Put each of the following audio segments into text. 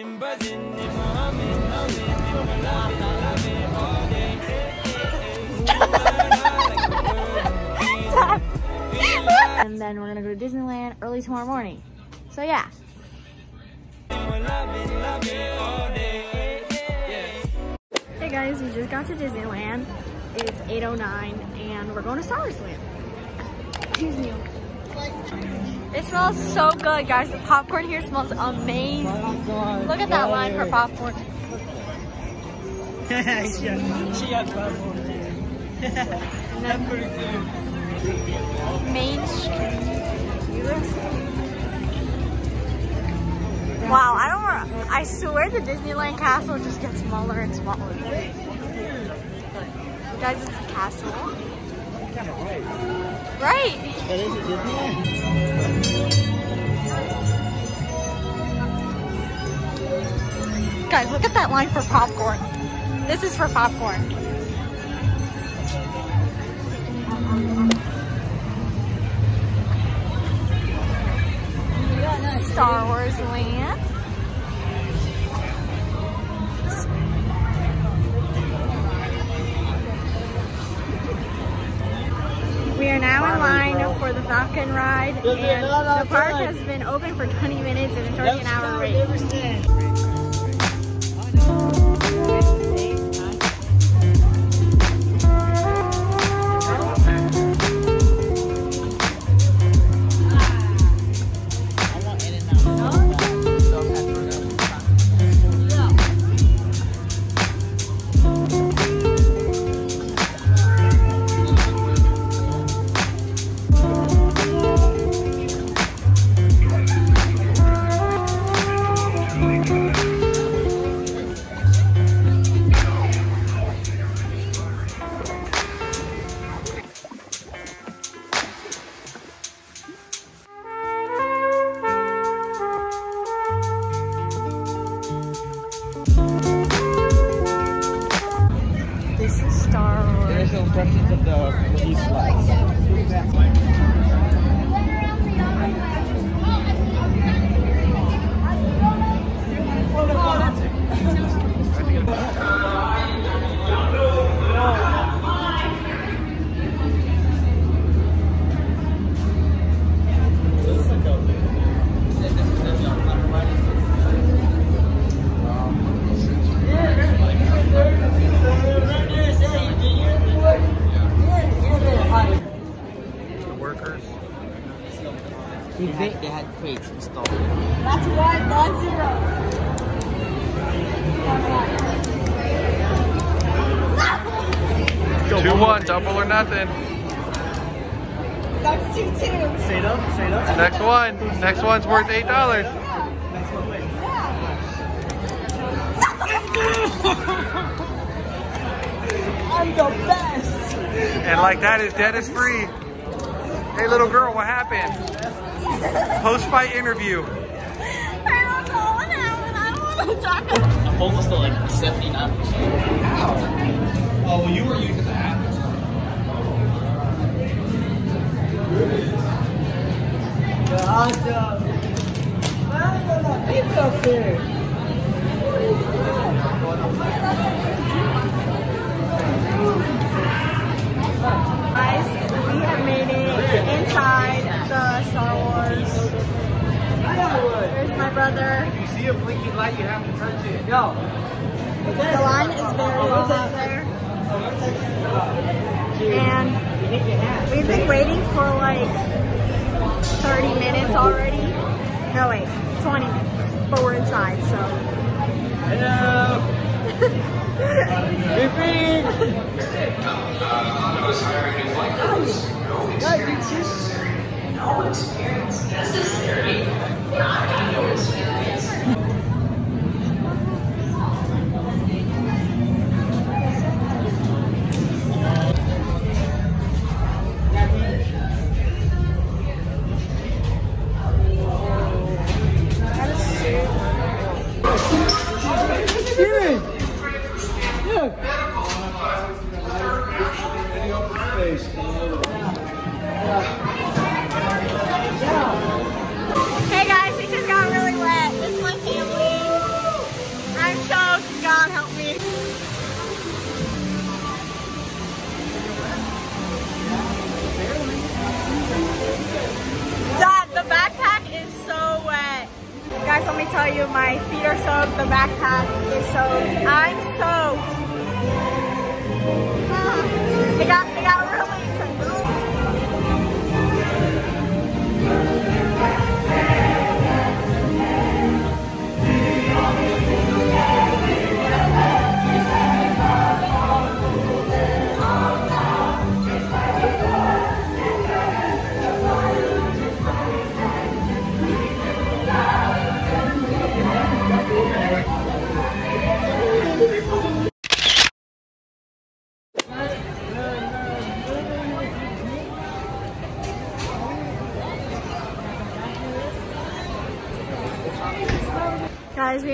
and then we're gonna go to Disneyland early tomorrow morning. So yeah. Hey guys, we just got to Disneyland. It's 8.09 and we're going to Star Wars Land. It smells so good, guys. The popcorn here smells amazing. Look at that line for popcorn. Main Street. Wow, I don't. I swear the Disneyland castle just gets smaller and smaller. Guys, it's a castle. Right. That is a Disneyland? Guys, look at that line for popcorn. This is for popcorn. Star Wars Land. Ride, and the park has been open for 20 minutes and it's already an hour wait. They had, they had crates installed. That's one, that's zero. Two one, double or nothing. That's two two. Straight up, straight up. Next one. Next one's worth eight dollars. Next one, wait. I'm the best. And like that is dead is free. Hey little girl, what happened? Post fight interview. To I'm almost at like 79%. Oh, well, you were using the app. Awesome. It up there. Brother. If you see a blinking light, you have to touch it. Go. The line is very long out there. And we've been waiting for like 30 minutes already. No, wait, 20 minutes. But we're inside, so. Hello. Beep oh, no experience necessary, no experience. Look.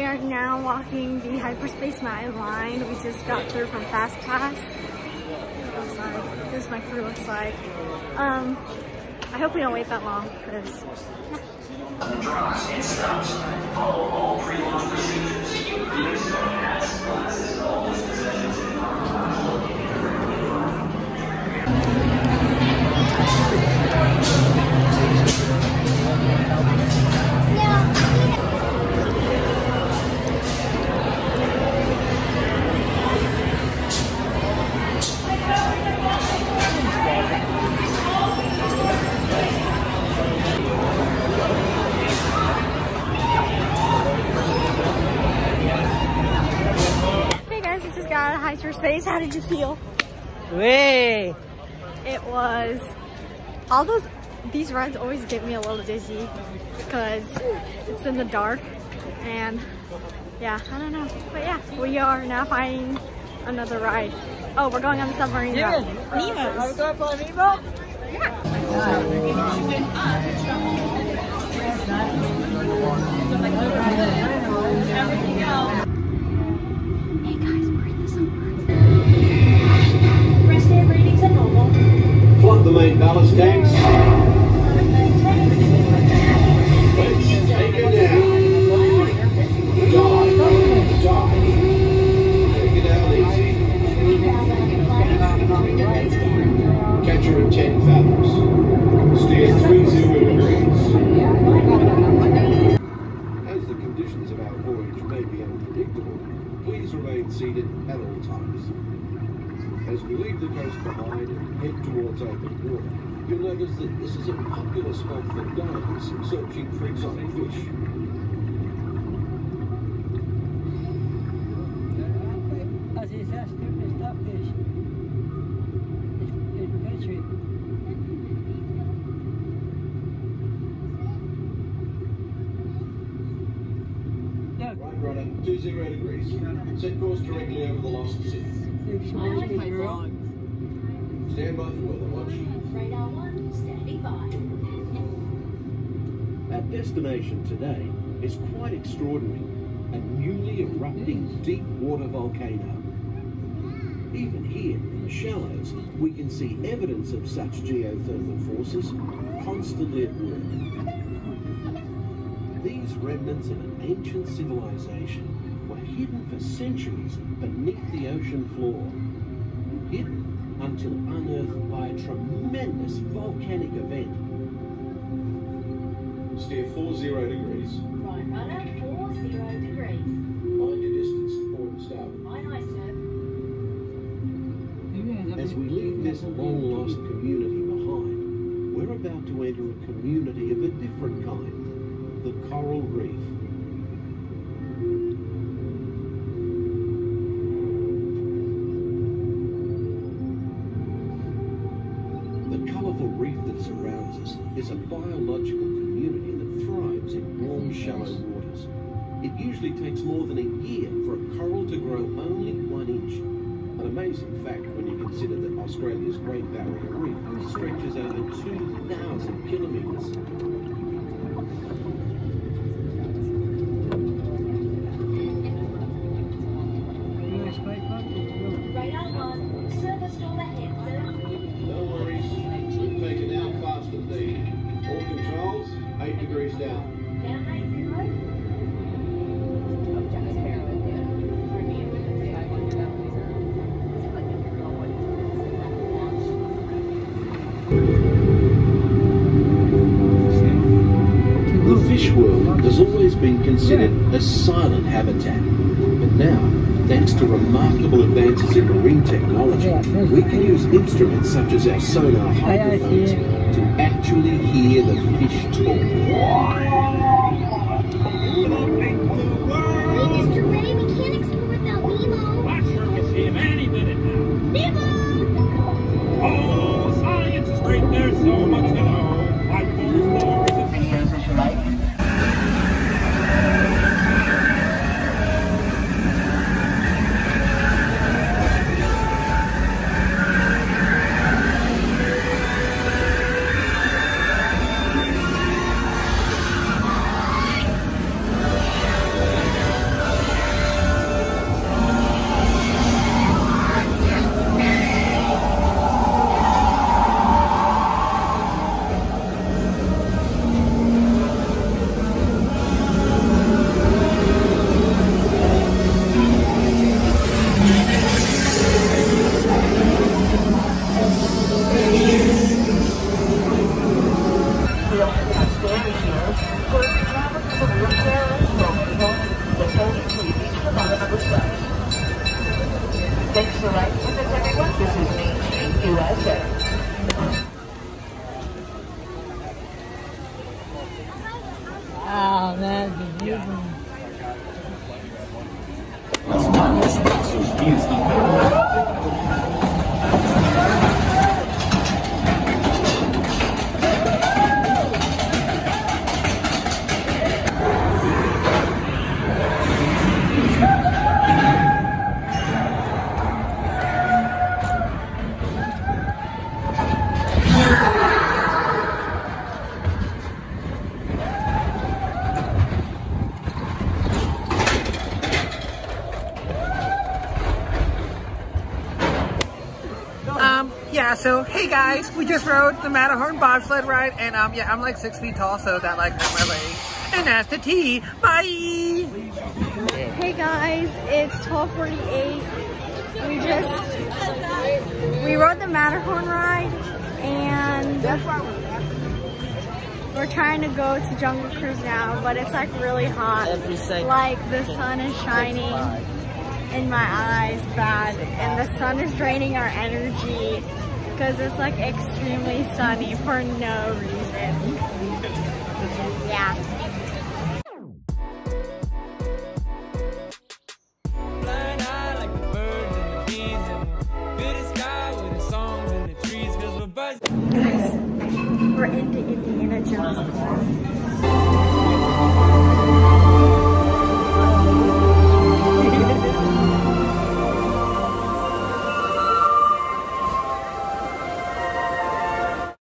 Are now walking the Hyperspace line. We just got through from Fast Pass. Like this is my crew looks like. Um, I hope we don't wait that long because Drops and stops. Follow all pre-launch procedures. Glasses, all How did you feel? Way. It was all those. These rides always get me a little dizzy because it's in the dark, and yeah, I don't know. But yeah, we are now finding another ride. Oh, we're going on the submarine Yeah. Nemo. Are we going for Nemo? Hey the main ballast tanks. You'll that this is a popular spot for divers searching for exotic fish. As is that stupid stuff fish. It's, it's petri. Yeah, Right, right 20 degrees. Set course directly over the lost city. it's petri, right? Stand by for weather watch. Radar 1, standing by. Our destination today is quite extraordinary. A newly erupting deep water volcano. Even here in the shallows, we can see evidence of such geothermal forces constantly at work. These remnants of an ancient civilization were hidden for centuries beneath the ocean floor. Hidden until unearthed by a tremendous volcanic event. Steer 40 degrees. Right rudder, 40 degrees. Mind your distance to port and starboard. Aye, aye, sir. As we leave this long lost community behind, we're about to enter a community of a different kind the coral reef. Is a biological community that thrives in warm, shallow waters. It usually takes more than a year for a coral to grow only one inch. An amazing fact when you consider that Australia's Great Barrier Reef stretches over 2,000 kilometres. Has always been considered a silent habitat. But now, thanks to remarkable advances in marine technology, we can use instruments such as our sonar hydrophones to actually hear the fish talk. Man, beautiful. Um, so, hey guys, we just rode the Matterhorn bobsled ride, and um, yeah, I'm like six feet tall, so that like hurt my leg. And that's the T. Bye! Hey guys, it's 12:48. We just we rode the Matterhorn ride and we're trying to go to Jungle Cruise now, but it's like really hot. Like the sun is shining in my eyes bad and the sun is draining our energy because it's like extremely sunny for no reason.